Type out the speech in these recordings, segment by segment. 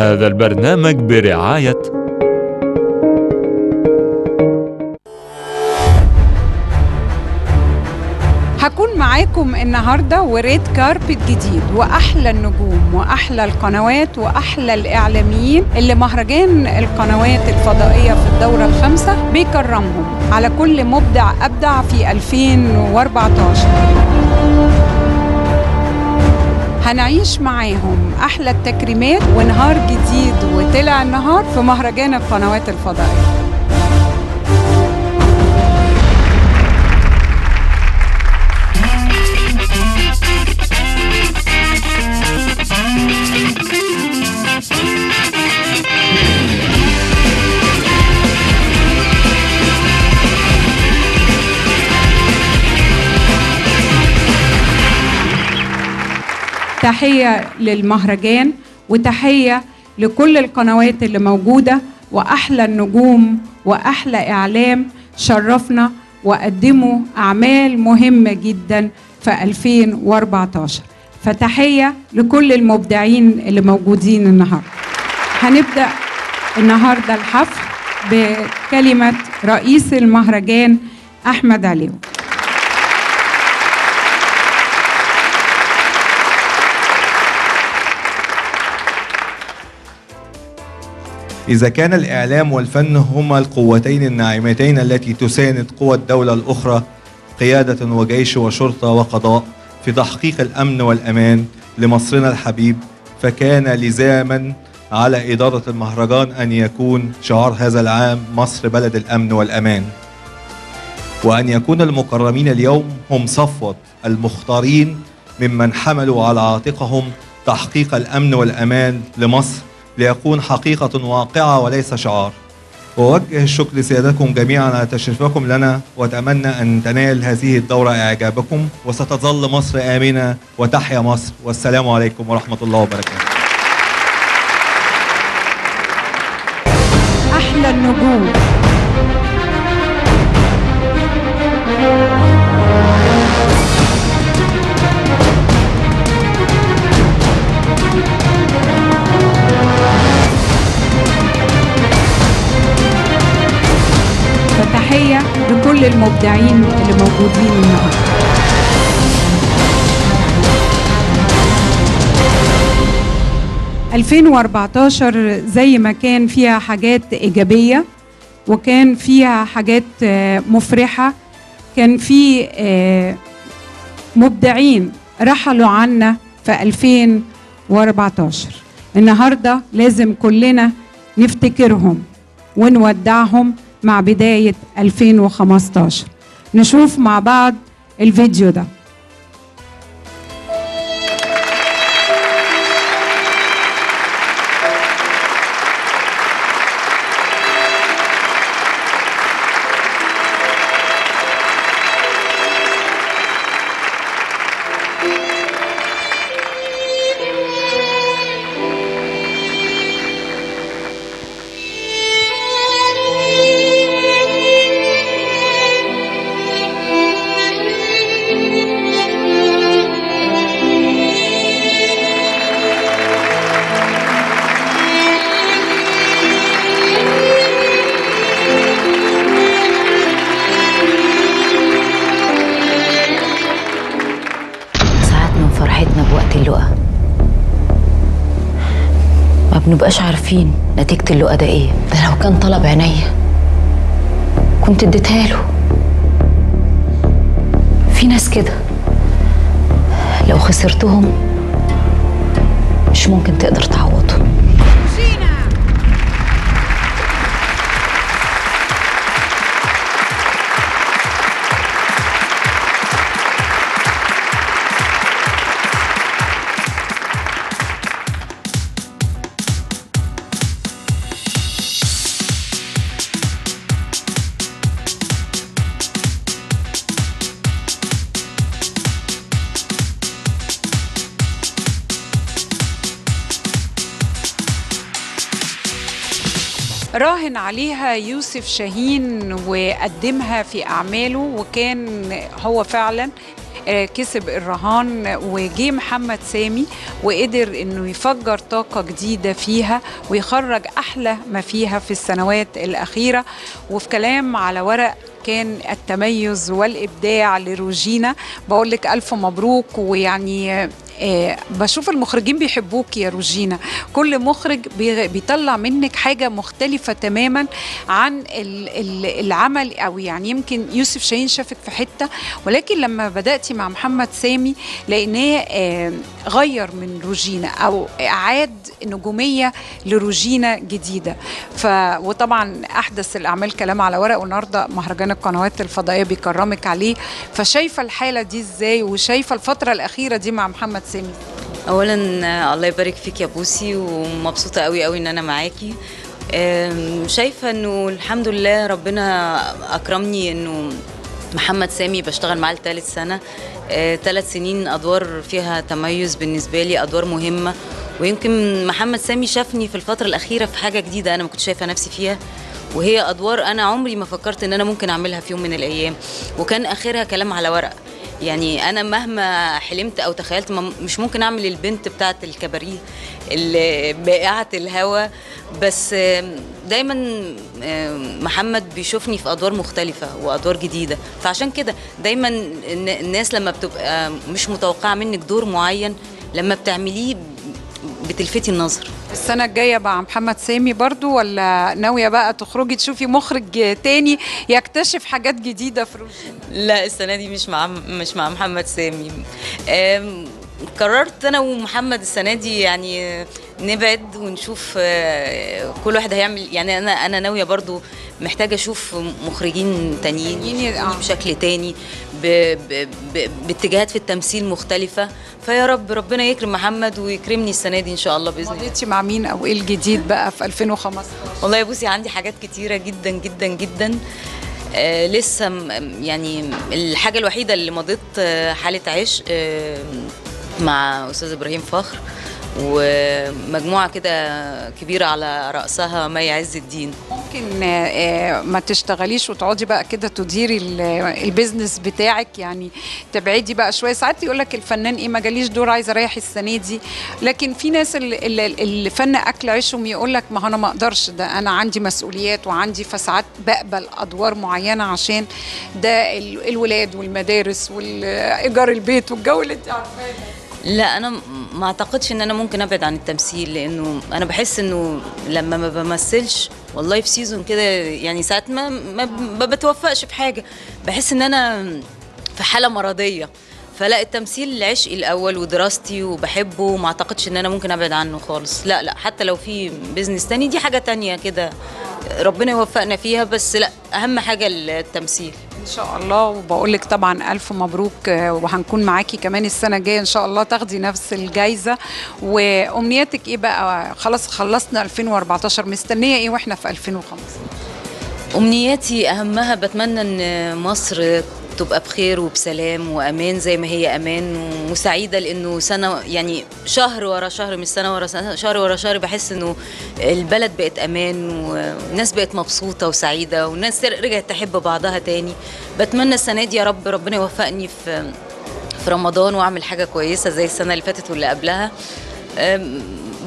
هذا البرنامج برعاية هكون معاكم النهارده وريد كاربت جديد وأحلى النجوم وأحلى القنوات وأحلى الإعلاميين اللي مهرجان القنوات الفضائية في الدورة الخامسة بيكرمهم. على كل مبدع أبدع في 2014 هنعيش معاهم أحلى التكريمات ونهار جديد وطلع النهار في مهرجان القنوات الفضائية. تحية للمهرجان وتحية لكل القنوات اللي موجودة وأحلى النجوم وأحلى إعلام شرفنا وقدموا أعمال مهمة جدا في 2014 فتحية لكل المبدعين اللي موجودين النهاردة هنبدأ النهاردة الحفل بكلمة رئيس المهرجان أحمد عليو إذا كان الإعلام والفن هما القوتين الناعمتين التي تساند قوى الدولة الأخرى قيادة وجيش وشرطة وقضاء في تحقيق الأمن والأمان لمصرنا الحبيب فكان لزاما على إدارة المهرجان أن يكون شعار هذا العام مصر بلد الأمن والأمان. وأن يكون المكرمين اليوم هم صفوة المختارين ممن حملوا على عاتقهم تحقيق الأمن والأمان لمصر ليكون حقيقة واقعة وليس شعار. وأوجه الشكر لسيادتكم جميعا على تشريفكم لنا وأتمنى أن تنال هذه الدورة إعجابكم وستظل مصر آمنة وتحيا مصر. والسلام عليكم ورحمة الله وبركاته. المبدعين اللي موجودين النهارده. ألفين وأربعتاشر زي ما كان فيها حاجات إيجابية وكان فيها حاجات آه، مفرحة. كان في آه، مبدعين رحلوا عنا في 2014 النهارده لازم كلنا نفتكرهم ونودعهم مع بداية 2015 نشوف مع بعض الفيديو ده. بنبقاش عارفين نتيجة اللقا ده إيه. ده لو كان طلب عينيا كنت اديتها له. في ناس كده. لو خسرتهم مش ممكن تقدر تعوضهم راهن عليها يوسف شاهين وقدمها في أعماله وكان هو فعلا آه، كسب الرهان وجي محمد سامي وقدر إنه يفجر طاقة جديدة فيها ويخرج أحلى ما فيها في السنوات الأخيرة. وفي كلام على ورق كان التميز والإبداع لروجينا. بقول لك ألف مبروك ويعني بشوف المخرجين بيحبوك يا روجينا. كل مخرج بي- بيطلع منك حاجة مختلفة تماما عن ال- ال- العمل أو يعني يمكن يوسف شاهين شافك في حتة. ولكن لما بدأتي مع محمد سامي لقيناه آه، غير من روجينا أو أعاد نجومية لروجينا جديدة. ف وطبعا أحدث الأعمال كلام على ورق والنهاردة مهرجان القنوات الفضائية بيكرمك عليه. فشايفة الحالة دي إزاي؟ وشايفة الفترة الأخيرة دي مع محمد سامي. اولا آه، الله يبارك فيك يا بوسي ومبسوطة قوي قوي إن أنا معاكي. شايفة إنه الحمد لله ربنا أكرمني إنه محمد سامي بشتغل معاه لثالث سنة. ثلاث سنين أدوار فيها تميز بالنسبة لي أدوار مهمة. ويمكن محمد سامي شافني في الفترة الأخيرة في حاجة جديدة أنا ما كنتش شايفة نفسي فيها. وهي أدوار أنا عمري ما فكرت إن أنا ممكن أعملها في يوم من الأيام. وكان آخرها كلام على ورق. يعني أنا مهما حلمت أو تخيلت مش ممكن أعمل البنت بتاعة الكباريه اللي بائعة الهوى بس دايما محمد بيشوفني في أدوار مختلفة وأدوار جديدة. فعشان كده دايما الن- الناس لما بتبقى مش متوقعة منك دور معين لما بتعمليه بتلفتي النظر. السنة الجاية مع محمد سامي برضو ولا ناوية بقى تخرجي تشوفي مخرج تاني يكتشف حاجات جديدة في روجينا لا السنة دي مش مع مش مع محمد سامي. قررت أنا ومحمد السنة دي يعني نبعد ونشوف آه، كل واحد هيعمل يعني أنا أنا ناوية برضو محتاجة أشوف مخرجين تانيين آه. بشكل تاني. باتجاهات في التمثيل مختلفة. فيا رب ربنا يكرم محمد ويكرمني السنة دي إن شاء الله بإذن الله. مضيتي مع مين أو إيه الجديد بقى في 2015 والله يا بوسي عندي حاجات كتيرة جدا جدا جدا. آه لسه يعني الحاجة الوحيدة اللي مضيت آه حالة عشق آه مع أستاذ إبراهيم فخر. ومجموعة كده كبيرة على رأسها مي عز الدين. ممكن آه، ما تشتغليش وتقعدي بقى كده تديري ال- ال business بتاعك يعني تبعدي بقى شوية. ساعات يقول لك الفنان إيه ما جاليش دور عايزه أريح السنة دي. لكن في ناس اللي- اللي اللي فن أكل عيشهم يقول لك ما أنا ما أقدرش ده أنا عندي مسؤوليات وعندي فساعات بقبل أدوار معينة عشان ده ال- الولاد والمدارس والايجار البيت والجو اللي انت عارفاه. لا أنا ما أعتقدش إن أنا ممكن أبعد عن التمثيل لأنه أنا بحس إنه لما ما بمثلش والله في سيزون كده يعني ساعات ما, ما بتوفقش في حاجة. بحس إن أنا في حالة مرضية. فلا التمثيل عشقي الأول ودراستي وبحبه وما أعتقدش إن أنا ممكن أبعد عنه خالص. لا لا حتى لو في بيزنس تاني دي حاجة تانية كده ربنا يوفقنا فيها بس لا أهم حاجة التمثيل. إن شاء الله وبقول لك طبعا ألف مبروك وهنكون معاكي كمان السنة الجاية إن شاء الله تاخدي نفس الجائزه وامنياتك إيه بقى؟ خلاص خلصنا 2014 مستنية إيه وإحنا في 2015 أمنياتي أهمها بتمنى إن مصر تبقى بخير وبسلام وأمان زي ما هي أمان وسعيدة لأنه سنة يعني شهر ورا شهر مش سنة ورا سنة شهر ورا شهر بحس إنه البلد بقت أمان والناس بقت مبسوطة وسعيدة والناس رجعت تحب بعضها تاني. بتمنى السنة دي يا رب ربنا يوفقني في في رمضان وأعمل حاجة كويسة زي السنة اللي فاتت واللي قبلها.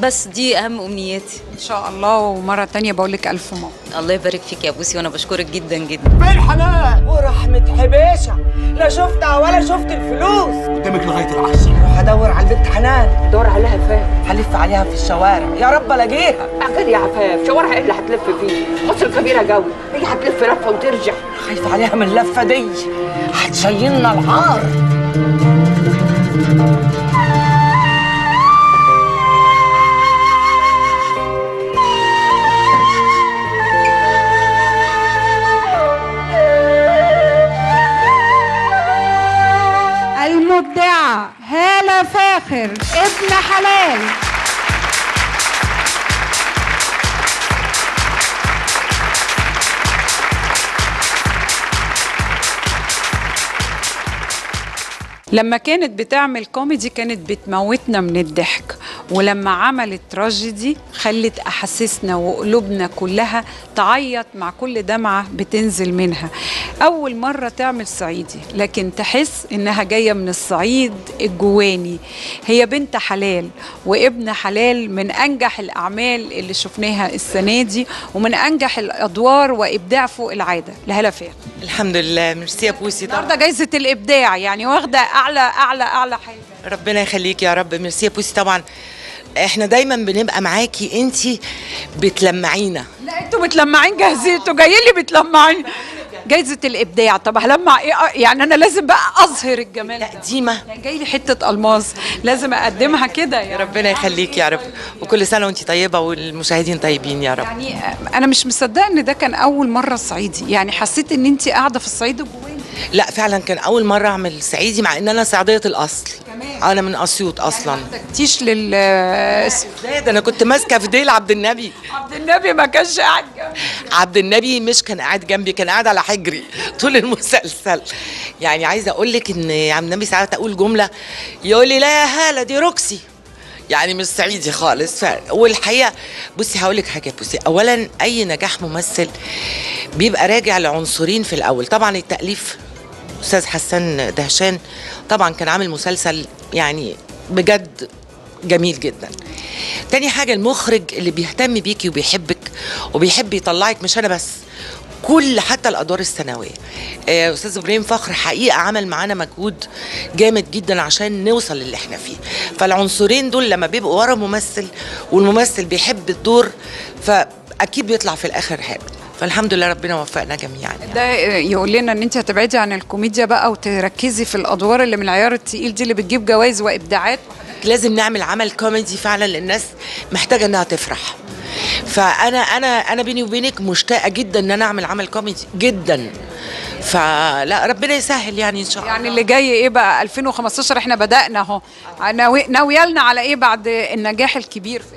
بس دي أهم أمنياتي. إن شاء الله ومرة تانية بقول لك ألف مبروك. الله يبارك فيك يا بوسي وأنا بشكرك جدا جدا. بالحنان ورحمة حبيشة. لا شفتها ولا شفت الفلوس. قدامك لغاية العصر روح أدور على البنت حنان. دور عليها فين؟ هلف عليها في الشوارع. يا رب ألاقيها. أعقل يا عفاف. شوارع إيه اللي هتلف فيه مصر كبيره قوي. هي هتلف لفه وترجع. خايف عليها من اللفة دي. هتشيلنا العار. المبدعه هالة فاخر ابن حلال. لما كانت بتعمل كوميدي كانت بتموتنا من الضحك ولما عملت تراجيدي خلت أحاسيسنا وقلوبنا كلها تعيط مع كل دمعة بتنزل منها. أول مرة تعمل صعيدي لكن تحس إنها جاية من الصعيد الجواني. هي بنت حلال وابن حلال من أنجح الأعمال اللي شفناها السنة دي ومن أنجح الأدوار وإبداع فوق العادة. لا هي الفاخر الحمد لله ميرسي يا بوسي طبعا. النهارده جايزة الإبداع يعني واخدة أعلى أعلى أعلى حاجة. ربنا يخليك يا رب ميرسي يا بوسي طبعا. إحنا دايما بنبقى معاكي انت بتلمعينا. لا أنتوا بتلمعين جاهزين أنتوا جايين لي بتلمعين جايزة الإبداع. طب هلمع إيه يعني أنا لازم بقى أظهر الجمال لا ده. يعني جاي لي حتة ألماظ لازم أقدمها كده يعني. ربنا يخليك يا رب. وكل سنة وانت طيبة والمشاهدين طيبين يا رب. يعني أنا مش مصدقة إن ده كان أول مرة صعيدي يعني حسيت إن أنت قاعدة في الصعيد الجواني لا فعلا كان أول مرة أعمل صعيدي مع إن أنا صعيدية الأصل. كمان. أنا من أسيوط أصلا. تكتيش لل لا ده أنا كنت ماسكة في ديل عبد النبي. عبد النبي ما كانش قاعد جنبي. عبد النبي مش كان قاعد جنبي كان قاعد على حجري طول المسلسل. يعني عايزة أقول لك ان عبد النبي ساعات أقول جملة يقول لي لا يا هالة دي روكسي يعني مش صعيدي خالص. ف... والحقيقة بصي هقول لك حاجة بصي اولا أي نجاح ممثل بيبقى راجع لعنصرين في الأول. طبعا التأليف أستاذ حسان دهشان طبعا كان عامل مسلسل يعني بجد جميل جدا. تاني حاجة المخرج اللي بيهتم بيكي وبيحبك وبيحب يطلعك مش أنا بس كل حتى الأدوار الثانوية. آه، أستاذ إبراهيم فخر حقيقة عمل معانا مجهود جامد جدا عشان نوصل للي إحنا فيه. فالعنصرين دول لما بيبقوا ورا ممثل والممثل بيحب الدور فأكيد بيطلع في الآخر حاجة فالحمد لله ربنا وفقنا جميعا. ده يقول لنا إن أنت هتبعدي عن الكوميديا بقى وتركزي في الأدوار اللي من العيار التقيل دي اللي بتجيب جوائز وإبداعات. لازم نعمل عمل كوميدي فعلا للناس محتاجة إنها تفرح. فأنا أنا أنا بيني وبينك مشتاقة جدا إن أنا أعمل عمل كوميدي جدا. فلا ربنا يسهل يعني إن شاء الله. يعني اللي جاي إيه بقى؟ 2015 إحنا بدأنا أهو. ناوي- ناوية لنا على إيه بعد النجاح الكبير؟ في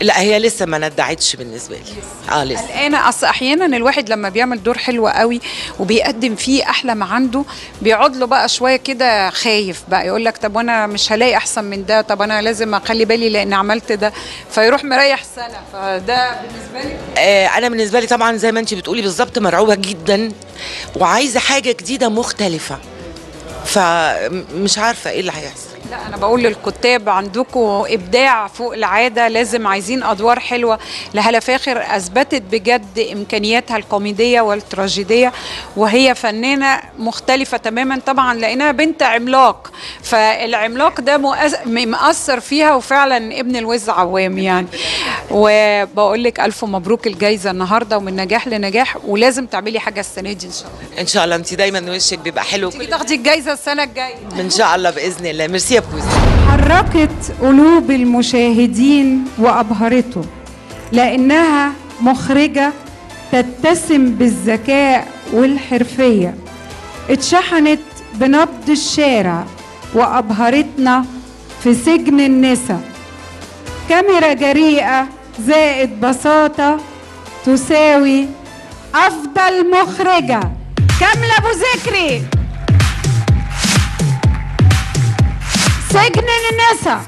لا هي لسه ما اندعتش بالنسبة لي. آه لسه. أنا اصل أحيانا الواحد لما بيعمل دور حلو قوي وبيقدم فيه أحلى ما عنده بيقعد له بقى شوية كده خايف بقى يقول لك طب وأنا مش هلاقي أحسن من ده طب أنا لازم أخلي بالي لأن عملت ده فيروح مريح سنة. فده بالنسبة لي آه أنا بالنسبة لي طبعا زي ما انت بتقولي بالظبط مرعوبة جدا وعايزة حاجة جديدة مختلفة. فمش عارفة إيه اللي هيحصل. لا أنا بقول للكتاب عندكم إبداع فوق العادة لازم عايزين أدوار حلوة لهلا فاخر أثبتت بجد إمكانياتها الكوميدية والتراجيدية وهي فنانة مختلفة تماما طبعا لأنها بنت عملاق. فالعملاق ده مؤث- مأثر فيها وفعلا ابن الوز عوام يعني. وبقول لك ألف مبروك الجايزة النهارده ومن نجاح لنجاح ولازم تعملي حاجة السنة دي إن شاء الله. إن شاء الله انت دايما وشك بيبقى حلو تاخدي الجايزة السنة الجاية. إن شاء الله بإذن الله. ميرسي بوزي حركت قلوب المشاهدين وأبهرته لأنها مخرجة تتسم بالذكاء والحرفية. اتشحنت بنبض الشارع وأبهرتنا في سجن النساء. كاميرا جريئة زائد بساطة تساوي أفضل مخرجة. كاملة أبو ذكري سجن النساء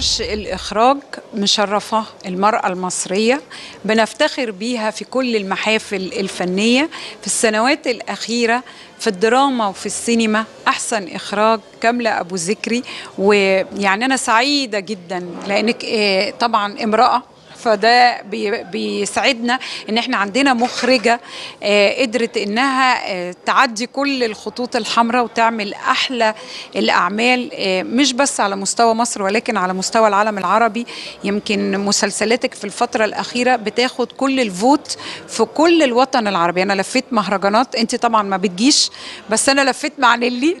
عرش الإخراج مشرفة المرأة المصرية بنفتخر بيها في كل المحافل الفنية في السنوات الأخيرة في الدراما وفي السينما. أحسن إخراج كاملة أبو ذكري ويعني أنا سعيدة جدا لأنك آه، طبعا امرأة فده بي- بيسعدنا ان إحنا عندنا مخرجة آه، قدرت انها آه، تعدي كل الخطوط الحمراء وتعمل أحلى الاعمال آه، مش بس على مستوى مصر ولكن على مستوى العالم العربي. يمكن مسلسلاتك في الفترة الأخيرة بتاخد كل الفوت في كل الوطن العربي. أنا لفيت مهرجانات أنت طبعا ما بتجيش بس أنا لفيت مع نيلي.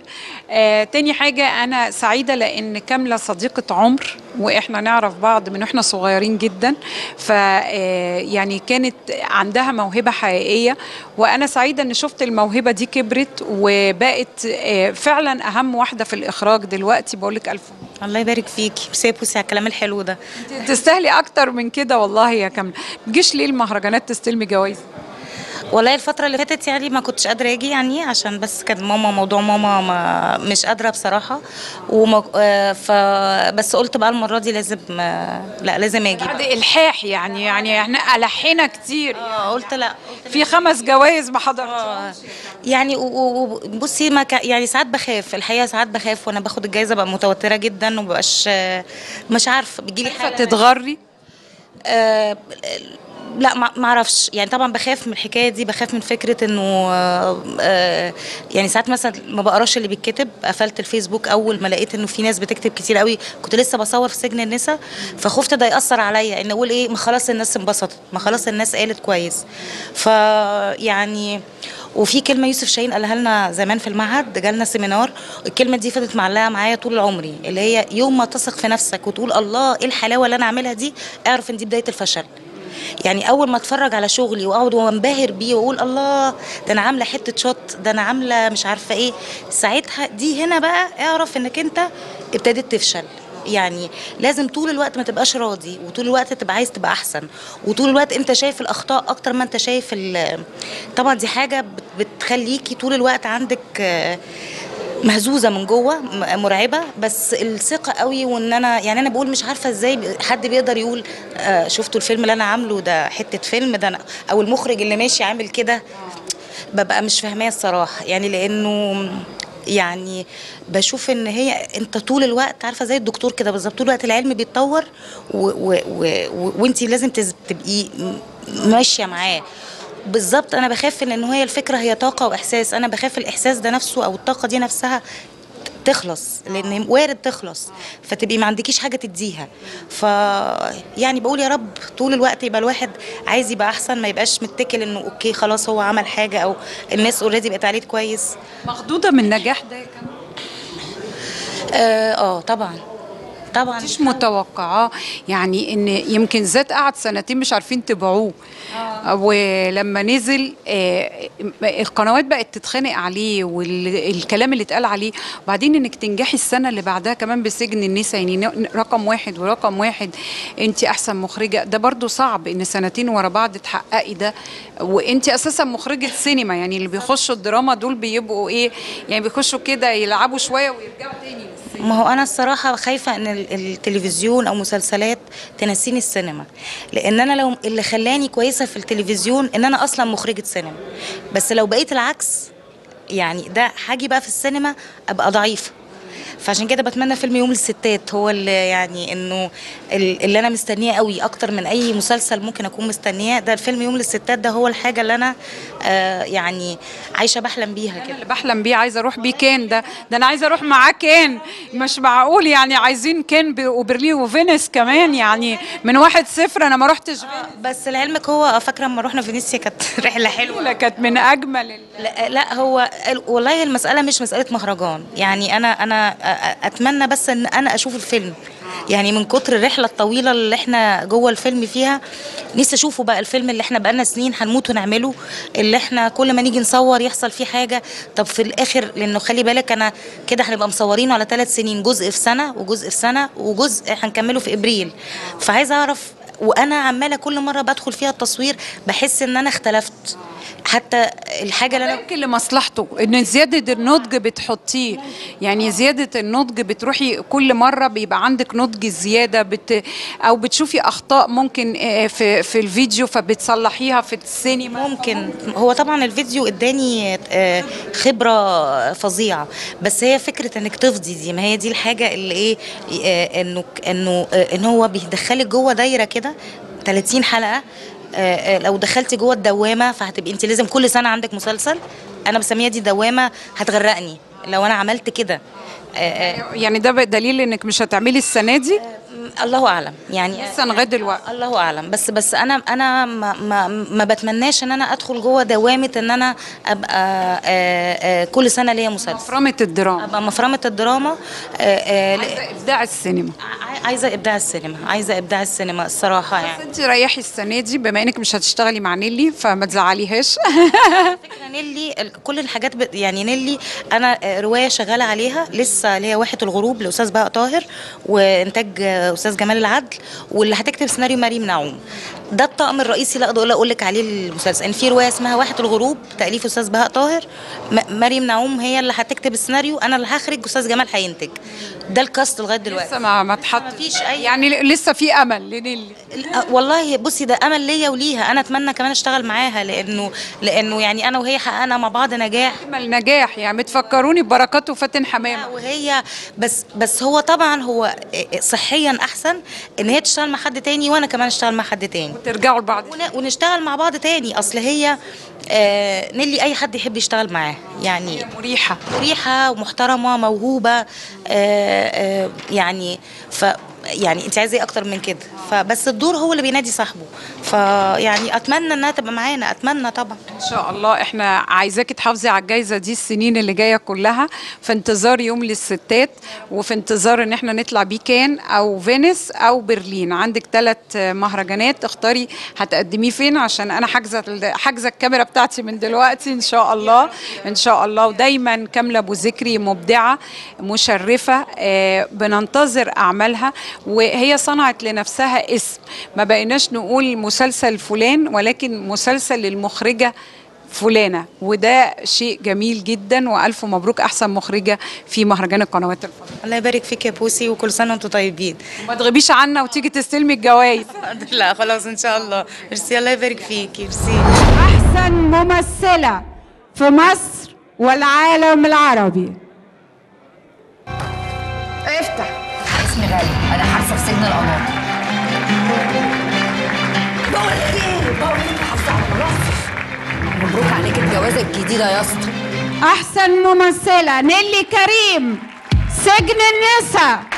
تاني حاجة أنا سعيدة لأن كاملة صديقة عمر وإحنا نعرف بعض من وإحنا صغيرين جدا. ف آه، يعني كانت عندها موهبة حقيقية وأنا سعيدة ان شفت الموهبة دي كبرت وبقت آه، فعلا أهم واحدة في الإخراج دلوقتي. بقول لك الف. الله يبارك فيكي ميرسي يا بوسي على الكلام الحلو ده. تستاهلي أكتر من كده والله يا كاملة. تجيش ليه المهرجانات تستلمي جوائز؟ والله الفترة اللي فاتت يعني ما كنتش قادرة أجي يعني عشان بس كان ماما موضوع ماما ما مش قادرة بصراحة. وما آه، ف بس قلت بقى المرة دي لازم آه، لا لازم أجي بعد بقى. إلحاح يعني يعني إحنا ألحينا كتير. آه قلت لا في خمس جوائز ما حضرتش آه، يعني وبصي ما يعني ساعات بخاف الحقيقة ساعات بخاف وأنا باخد الجايزة ببقى متوترة جدا ومبقاش مش عارفة بيجيلي حالة فتتغري آه لا ما أعرفش. يعني طبعا بخاف من الحكاية دي بخاف من فكرة إنه آه آه يعني ساعات مثلا ما بقراش اللي بيتكتب قفلت الفيسبوك أول ما لقيت إنه في ناس بتكتب كتير قوي كنت لسه بصور في سجن النساء فخفت ده يأثر عليا ان أقول إيه ما خلاص الناس انبسطت ما خلاص الناس قالت كويس. ف يعني وفي كلمة يوسف شاهين قالها لنا زمان في المعهد جالنا سيمينار الكلمة دي فضلت معلقة معايا طول عمري اللي هي يوم ما تثق في نفسك وتقول الله إيه الحلاوة اللي أنا عاملها دي اعرف إن دي بداية الفشل. يعني أول ما أتفرج على شغلي وأقعد وأنبهر بيه وأقول الله ده أنا عاملة حتة شوت ده أنا عاملة مش عارفة إيه. ساعتها دي هنا بقى اعرف إنك أنت ابتديت تفشل. يعني لازم طول الوقت ما تبقاش راضي وطول الوقت تبقى عايز تبقى أحسن. وطول الوقت أنت شايف الأخطاء أكتر ما أنت شايف طبعا دي حاجة بت- بتخليكي طول الوقت عندك مهزوزة من جوه مرعبة بس الثقة قوي وإن أنا يعني أنا بقول مش عارفة إزاي حد بيقدر يقول آه شفتوا الفيلم اللي أنا عامله ده حتة فيلم ده أنا أو المخرج اللي ماشي عامل كده ببقى مش فاهماه الصراحة. يعني لأنه يعني بشوف إن هي أنت طول الوقت عارفة زي الدكتور كده بالظبط طول الوقت العلم بيتطور وانت لازم تبقي ماشية معاه. بالظبط أنا بخاف ان هي الفكرة هي طاقة وإحساس. أنا بخاف الإحساس ده نفسه أو الطاقة دي نفسها تخلص لأن وارد تخلص. فتبقي ما عندكيش حاجة تديها. ف يعني بقول يا رب طول الوقت يبقى الواحد عايز يبقى أحسن ما يبقاش متكل إنه okay خلاص هو عمل حاجة أو الناس already بقت عليه كويس. مخضوضة من النجاح ده يا كامله آه, آه طبعا. طبعا. مش متوقعاه يعني إن يمكن ذات قعد سنتين مش عارفين تبيعوه. ولما نزل آه، القنوات بقت تتخانق عليه والكلام اللي اتقال عليه. وبعدين إنك تنجحي السنة اللي بعدها كمان بسجن النساء يعني رقم واحد ورقم واحد أنت أحسن مخرجة. ده برضو صعب إن سنتين ورا بعض تحققي ده. وأنت أساسا مخرجة سينما يعني اللي بيخشوا الدراما دول بيبقوا إيه يعني بيخشوا كده يلعبوا شوية ويرجعوا تاني. ما هو أنا الصراحة خايفة إن ال- التلفزيون أو مسلسلات تنسيني السينما. لأن أنا لو اللي خلاني كويسة في التلفزيون إن أنا أصلا مخرجة سينما. بس لو بقيت العكس يعني ده هاجي بقى في السينما أبقى ضعيفة. فعشان كده بتمنى فيلم يوم للستات هو اللي يعني إنه ال- اللي أنا مستنياه قوي أكتر من أي مسلسل ممكن أكون مستنياه. ده الفيلم يوم للستات ده هو الحاجة اللي أنا آه يعني عايشة بحلم بيها أنا كده. اللي بحلم بيه عايزة أروح بيه كان ده. ده أنا عايزة أروح معاه كان. مش معقول يعني عايزين كان وبرلين وفينيس كمان يعني من واحد صفر. أنا ما رحتش بس لعلمك هو فاكرة لما رحنا فينيسيا كانت رحلة حلوة. كانت من أجمل لا, لا هو ال- والله المسألة مش مسألة مهرجان. يعني أنا أنا أتمنى بس إن أنا أشوف الفيلم. يعني من كتر الرحلة الطويلة اللي إحنا جوه الفيلم فيها نفسي أشوفه بقى الفيلم اللي إحنا بقالنا سنين هنموت ونعمله اللي إحنا كل ما نيجي نصور يحصل فيه حاجة. طب في الآخر لأنه خلي بالك أنا كده هنبقى مصورينه على ثلاث سنين جزء في سنة وجزء في سنة وجزء هنكمله في إبريل. فعايزة أعرف وأنا عمالة كل مرة بدخل فيها التصوير بحس إن أنا اختلفت. حتى الحاجة اللي أنا يمكن لمصلحته إن زيادة النضج بتحطيه. يعني زيادة النضج بتروحي كل مرة بيبقى عندك نضج زيادة بت أو بتشوفي أخطاء ممكن آه، في في الفيديو فبتصلحيها في السينما. ممكن. هو طبعا الفيديو إداني آه، خبرة فظيعة. بس هي فكرة إنك تفضي دي ما هي دي الحاجة اللي إيه آه، إنه إنه إن هو بيدخلك جوه دايرة كده 30 حلقة لو دخلتي جوه الدوامة فهتبقي انت لازم كل سنة عندك مسلسل أنا بسميها دي دوامة هتغرقني لو أنا عملت كده. آه، آه، يعني ده دليل إنك مش هتعملي السنة دي؟ الله أعلم. يعني لسه لغاية دلوقتي. الله أعلم. بس بس أنا أنا ما, ما, ما بتمناش إن أنا أدخل جوه دوامة إن أنا أبقى آه، آه، كل سنة ليا مسلسل. مفرمة الدراما. أبقى مفرمة الدراما آه، آه، عايزة إبداع السينما. عايزة إبداع السينما. عايزة إبداع السينما الصراحة يعني. انت ريحي السنة دي بما إنك مش هتشتغلي مع نيلي فما تزعليهاش. نيلي كل الحاجات ب... يعني نيلي أنا آه، رواية شغالة عليها لسه اللي هي واحه الغروب لأستاذ بهاء طاهر وإنتاج آه، أستاذ جمال العدل واللي هتكتب سيناريو مريم نعوم. ده الطقم الرئيسي اللي أقدر أقول لك عليه المسلسل ان في رواية اسمها واحه الغروب تأليف أستاذ بهاء طاهر. مريم نعوم هي اللي هتكتب السيناريو أنا اللي هخرج أستاذ جمال هينتج. ده الكاست لغاية دلوقتي. لسه ما ما مفيش أي- يعني لسه في أمل لنيلي. والله بصي ده أمل ليا وليها. أنا أتمنى كمان أشتغل معاها لأنه لأنه يعني أنا وهي حققنا مع بعض نجاح. أمل نجاح يعني بتفكروني ببركات وفاتن حمامة. وهي بس بس هو طبعا هو صحيا أحسن إن هي تشتغل مع حد تاني وأنا كمان أشتغل مع حد تاني. ترجعوا لبعض. ون- ونشتغل مع بعض تاني. أصل هي آه نيلي أي حد يحب يشتغل معاها يعني مريحة. مريحة ومحترمة موهوبة آه آه يعني ف يعني انت عايزة إيه أكتر من كده؟ فبس الدور هو اللي بينادي صاحبه. فيعني اتمنى انها تبقى معانا اتمنى طبعا. إن شاء الله. إحنا عايزاكي تحافظي على الجائزه دي السنين اللي جاية كلها في انتظار يوم للستات وفي انتظار إن إحنا نطلع بيه كان أو فينيس أو برلين. عندك ثلاث مهرجانات اختاري هتقدميه فين عشان أنا حاجزة حاجزة الكاميرا بتاعتي من دلوقتي إن شاء الله. إن شاء الله. ودايما كاملة أبو ذكري مبدعة مشرفة آه، بننتظر أعمالها. وهي صنعت لنفسها اسم. ما بقيناش نقول مسلسل فلان ولكن مسلسل المخرجة فلانة. وده شيء جميل جدا وألف مبروك أحسن مخرجة في مهرجان القنوات الفضائيه الله يبارك فيك يا بوسي وكل سنة وأنتم طيبين. ما تغيبيش عنا وتيجي تستلمي الجوائز. لا خلاص إن شاء الله. ميرسي الله يبارك فيك ميرسي. أحسن ممثلة في مصر والعالم العربي. افتح. اسمي غالي. أنا حاسه في سجن القناطر بقول إيه؟ بقول لك مبروك عليك الجوازة الجديدة يا أسطى. أحسن ممثلة. نيلي كريم. سجن النساء.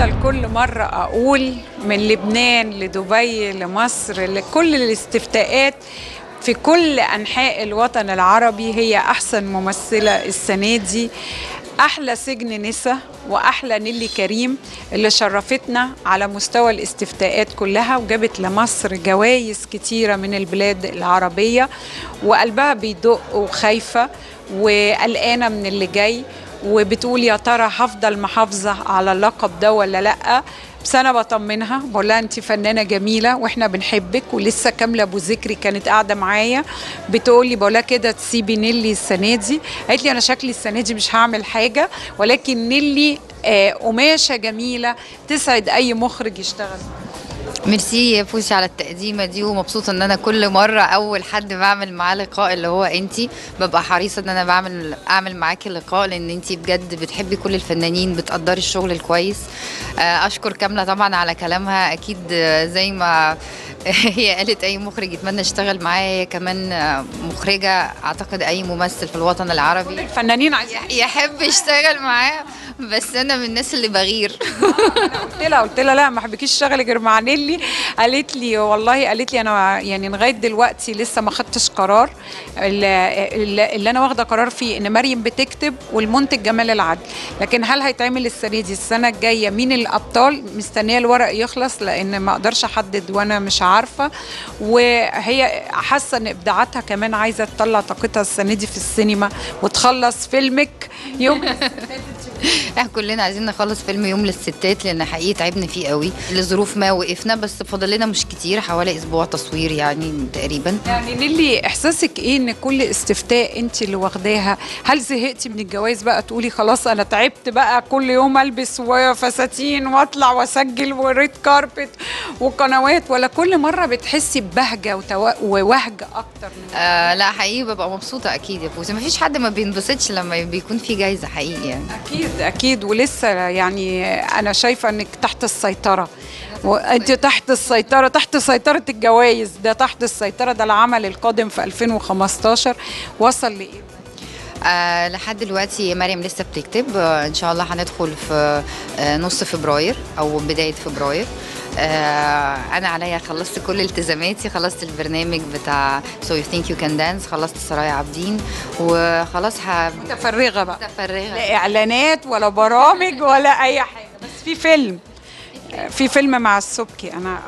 هفضل كل مرة أقول من لبنان لدبي لمصر لكل الاستفتاءات في كل أنحاء الوطن العربي هي أحسن ممثلة السنة دي. أحلى سجن نسا وأحلى نيلي كريم اللي شرفتنا على مستوى الاستفتاءات كلها وجابت لمصر جوائز كتيرة من البلاد العربية. وقلبها بيدق وخايفة وقلقانة من اللي جاي. وبتقول يا ترى هفضل محافظة على اللقب ده ولا لأ؟ بس أنا بطمنها بقول لها انت فنانة جميلة وإحنا بنحبك ولسه كاملة أبو ذكري كانت قاعدة معايا بتقول لي بقول لها كده تسيبي نيلي السنة دي. قالت لي أنا شكلي السنة دي مش هعمل حاجة ولكن نيلي آه، قماشة جميلة تسعد أي مخرج يشتغل. ميرسي يا بوسي على التقديمة دي ومبسوطة إن أنا كل مرة أول حد بعمل معاه لقاء اللي هو أنتي ببقى حريصة إن أنا بعمل أعمل معاكي لقاء لأن أنتي بجد بتحبي كل الفنانين بتقدري الشغل الكويس. آه، أشكر كاملة طبعا على كلامها. أكيد آه، زي ما هي قالت أي مخرج يتمنى يشتغل معايا هي كمان آه، مخرجة أعتقد أي ممثل في الوطن العربي الفنانين عايزين. يحب يشتغل معايا بس أنا من الناس اللي بغير. قلت لها قلت لها لا ما حبكيش تشتغلي غير مع نيلي قالت لي والله قالت لي أنا يعني لغاية دلوقتي لسه ما خدتش قرار. اللي, اللي أنا واخدة قرار فيه إن مريم بتكتب والمنتج جمال العدل. لكن هل هيتعمل السنة دي؟ السنة الجاية مين الأبطال؟ مستنية الورق يخلص لأن ما أقدرش أحدد وأنا مش عارفة. وهي حاسة إن إبداعاتها كمان عايزة تطلع طاقتها السنة دي في السينما وتخلص فيلمك يوم إحنا كلنا عايزين نخلص فيلم يوم للستات لأن حقيقي تعبنا فيه قوي. لظروف ما وقفنا بس فاضل لنا مش كتير حوالي أسبوع تصوير يعني تقريبا. يعني نيلي إحساسك إيه إن كل استفتاء أنت اللي واخداها؟ هل زهقتي من الجواز بقى؟ تقولي خلاص أنا تعبت بقى كل يوم ألبس وفساتين وأطلع وأسجل وريد كاربت وقنوات ولا كل مرة بتحسي ببهجة. ووهج أكتر من آه لا حقيقي ببقى مبسوطة أكيد يا فوزي. مفيش حد ما بينبسطش لما بيكون في جايزة حقيقي يعني. أكيد. أكيد ولسه يعني أنا شايفة إنك تحت السيطرة. وانت تحت السيطرة تحت سيطرة الجوائز ده تحت السيطرة ده العمل القادم في 2015 وصل لإيه؟ آه لحد دلوقتي مريم لسه بتكتب. آه إن شاء الله هندخل في آه نص فبراير أو بداية فبراير. أنا عليا خلصت كل التزاماتي خلصت البرنامج بتاع So You Think You Can Dance خلصت سرايا عابدين وخلاص ه... متفرغة بقى. متفرغة. لا إعلانات ولا برامج ولا أي حاجة بس في فيلم. في فيلم مع السبكي أنا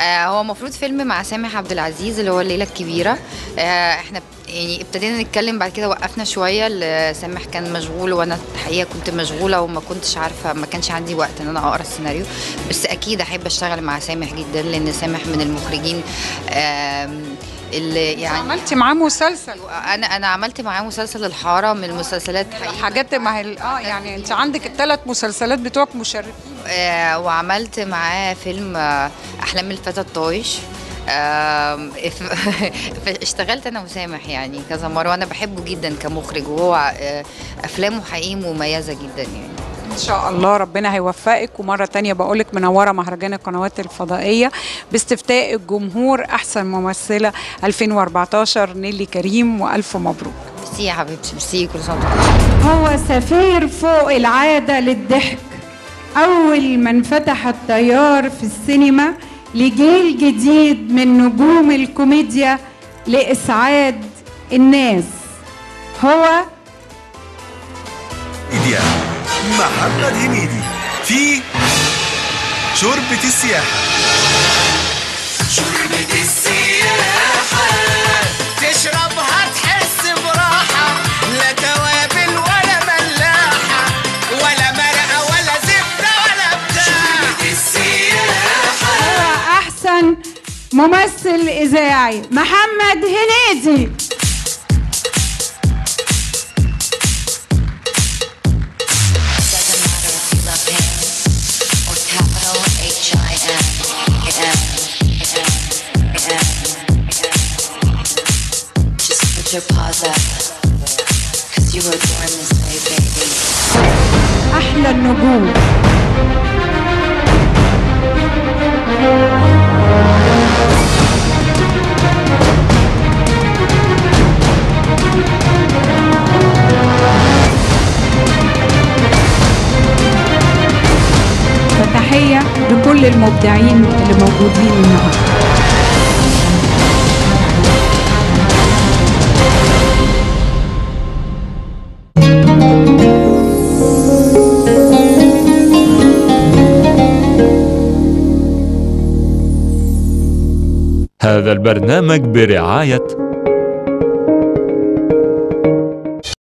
آه هو المفروض فيلم مع سامح عبد العزيز اللي هو الليلة الكبيرة. آه إحنا يعني ابتدينا نتكلم بعد كده وقفنا شوية سامح كان مشغول وأنا الحقيقة كنت مشغولة وما كنتش عارفة ما كانش عندي وقت إن أنا أقرأ السيناريو. بس أكيد أحب أشتغل مع سامح جدا لأن سامح من المخرجين آم، اللي يعني عملتي معاه مسلسل. أنا أنا عملت معاه مسلسل الحارة من المسلسلات حاجات هي آه يعني أنت عندك الثلاث مسلسلات بتوعك مشرفين. آه وعملت معاه فيلم آه أحلام الفتى الطايش اشتغلت أنا وسامح يعني كذا مرة وأنا بحبه جدا كمخرج وهو آه، أفلامه حقيقي مميزة جدا يعني. إن شاء الله ربنا هيوفقك. ومرة تانية بقولك منورة مهرجان القنوات الفضائية باستفتاء الجمهور أحسن ممثلة 2014 نيلي كريم وألف مبروك. ميرسي يا حبيبتي ميرسي كل سنه هو سفير فوق العادة للضحك. أول من فتح التيار في السينما لجيل جديد من نجوم الكوميديا لإسعاد الناس. هو إيديا محمد هنيدي في شوربة السياحة. شوربة السياحة. تشربها تحس براحة. لا توابل ولا ملاحة. ولا مرقة ولا زبدة ولا بتاع. شوربة السياحة. هو أحسن ممثل إذاعي. محمد هنيدي. أحلى النجوم. فتحية لكل المبدعين اللي موجودين النهارده. هذا البرنامج برعاية